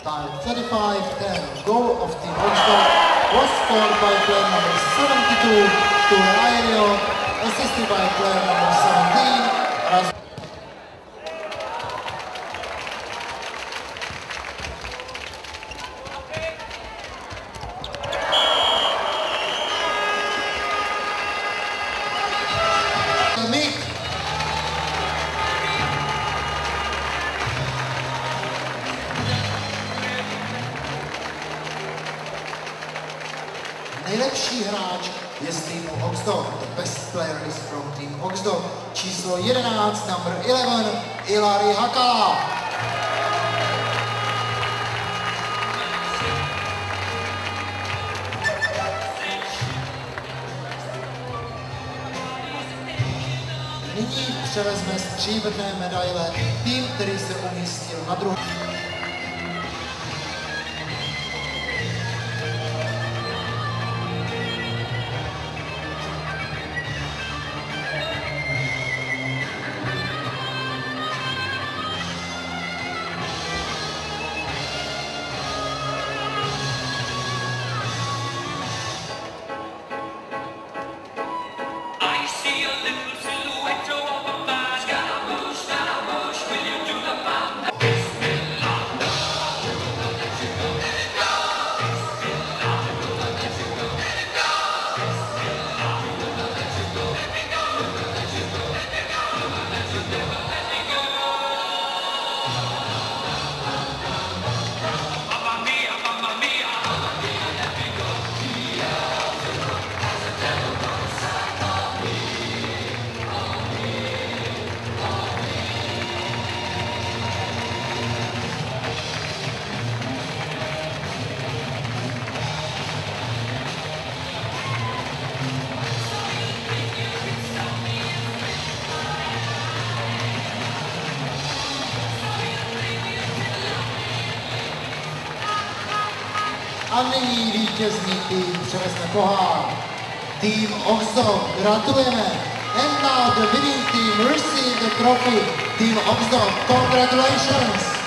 65-10. Goal of Team Oxford was scored by player number 72, Ture Airio, assisted by player number 17, Nejlepší hráč je z týmu Oxdog. The best player is from team Oxdog. Číslo 11, number 11, Ilari Hakala. Nyní převezme stříbrné medaile tým, který se umístil na druhé. Yeah. A nyní vítězný tým převezme pohár. Tým Oxdog, gratulujeme. And now the winning team receive the trophy. Team Oxdog, congratulations.